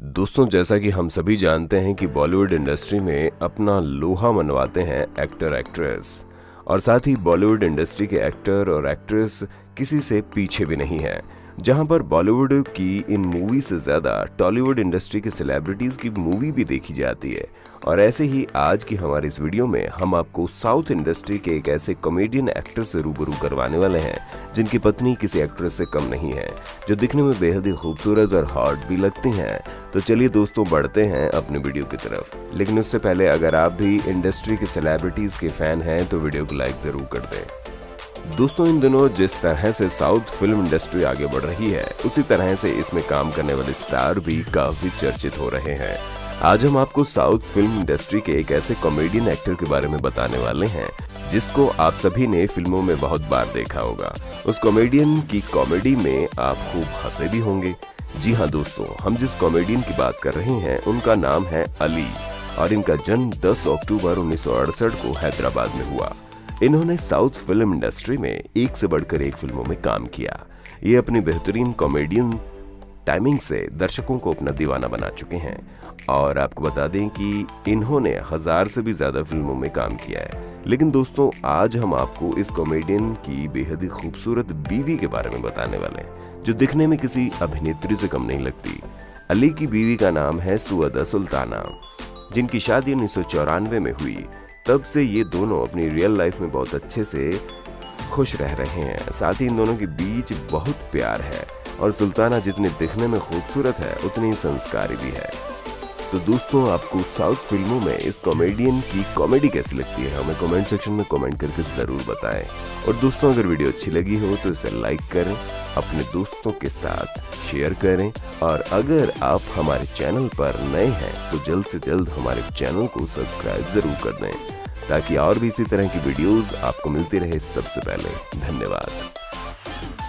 दोस्तों, जैसा कि हम सभी जानते हैं कि बॉलीवुड इंडस्ट्री में अपना लोहा मनवाते हैं एक्टर, एक्ट्रेस। और साथ ही बॉलीवुड इंडस्ट्री के एक्टर और एक्ट्रेस किसी से पीछे भी नहीं है। जहाँ पर बॉलीवुड की इन मूवी से ज़्यादा टॉलीवुड इंडस्ट्री के सेलिब्रिटीज़ की मूवी भी देखी जाती है। और ऐसे ही आज की हमारी इस वीडियो में हम आपको साउथ इंडस्ट्री के एक ऐसे कॉमेडियन एक्टर से रूबरू करवाने वाले हैं। जिनकी पत्नी किसी एक्ट्रेस से कम नहीं है, जो दिखने में बेहद ही खूबसूरत और हॉट भी लगती हैं। तो चलिए दोस्तों, बढ़ते हैं अपने वीडियो की तरफ़। लेकिन उससे पहले अगर आप भी इंडस्ट्री के सेलिब्रिटीज़ के फ़ैन हैं तो वीडियो को लाइक ज़रूर कर दें। दोस्तों, इन दिनों जिस तरह से साउथ फ़िल्म इंडस्ट्री आगे बढ़ रही है, उसी तरह से इसमें काम करने वाले स्टार भी काफ़ी चर्चित हो रहे हैं। आज हम आपको साउथ फ़िल्म इंडस्ट्री के एक ऐसे कॉमेडियन एक्टर के बारे में बताने वाले हैं जिसको आप सभी ने फ़िल्मों में बहुत बार देखा होगा। उस कॉमेडियन की कॉमेडी में आप खूब हंसे भी होंगे। जी हाँ दोस्तों, हम जिस कॉमेडियन की बात कर रहे हैं, उनका नाम है अली और इनका जन्म 10 अक्टूबर उन्नीस सौ अड़सठ को हैदराबाद में हुआ। इन्होंने साउथ फ़िल्म इंडस्ट्री में एक से बढ़कर एक फ़िल्मों में काम किया। ये अपनी बेहतरीन कॉमेडियन टाइमिंग से दर्शकों को अपना दीवाना बना चुके हैं। और आपको बता दें कि इन्होंने हज़ार से भी ज़्यादा फ़िल्मों में काम किया है। लेकिन दोस्तों, आज हम आपको इस कॉमेडियन की बेहद ही खूबसूरत बीवी के बारे में बताने वाले हैं, जो दिखने में किसी अभिनेत्री से कम नहीं लगती। अली की बीवी का नाम है सुअदा सुल्ताना, जिनकी शादी उन्नीस सौ चौरानवे में हुई। तब से ये दोनों अपनी रियल लाइफ में बहुत अच्छे से खुश रह रहे हैं। साथ ही इन दोनों के बीच बहुत प्यार है और सुल्ताना जितनी दिखने में खूबसूरत है, उतनी संस्कारी भी है। तो दोस्तों, आपको साउथ फ़िल्मों में इस कॉमेडियन की कॉमेडी कैसी लगती है, हमें कमेंट सेक्शन में कमेंट करके ज़रूर बताएँ। और दोस्तों, अगर वीडियो अच्छी लगी हो तो इसे लाइक करें, अपने दोस्तों के साथ शेयर करें। और अगर आप हमारे चैनल पर नए हैं तो जल्द से जल्द हमारे चैनल को सब्सक्राइब ज़रूर कर दें, ताकि और भी इसी तरह की वीडियोस आपको मिलती रहे सबसे पहले। धन्यवाद।